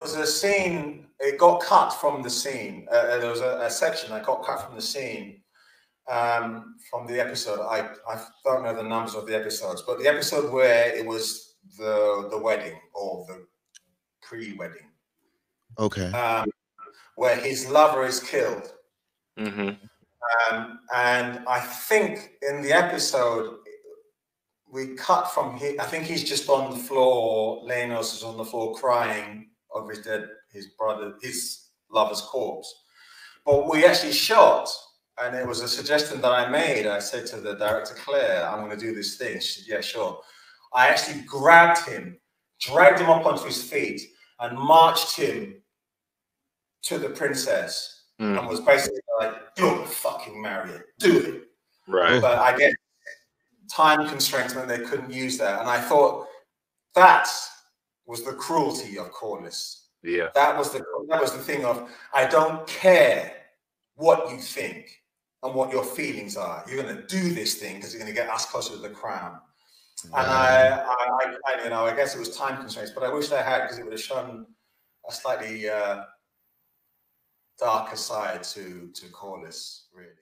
was a scene. It got cut from the scene. Uh, uh, there was a, a, section that got cut from the scene um, from the episode. I I don't know the numbers of the episodes, but the episode where it was the the wedding or the pre-wedding. Okay. Um, where his lover is killed. Mm-hmm. Um, and I think in the episode we cut from here. I think he's just on the floor. Laenor is on the floor crying of his dead, his brother, his lover's corpse. But we actually shot, and it was a suggestion that I made. I said to the director Clare, "I'm going to do this thing." She said, "Yeah, sure." I actually grabbed him, dragged him up onto his feet, and marched him to the princess, mm. and was basically like, "Do it, fucking marry it, do it." Right. But I guess time constraints meant they couldn't use that, and I thought that was the cruelty of Corlys. Yeah. That was the that was the thing of I don't care what you think and what your feelings are. You're going to do this thing because you're going to get us closer to the crown. And I, I, I, you know, I guess it was time constraints, but I wish I had because it would have shown a slightly uh, darker side to to Corlys, really.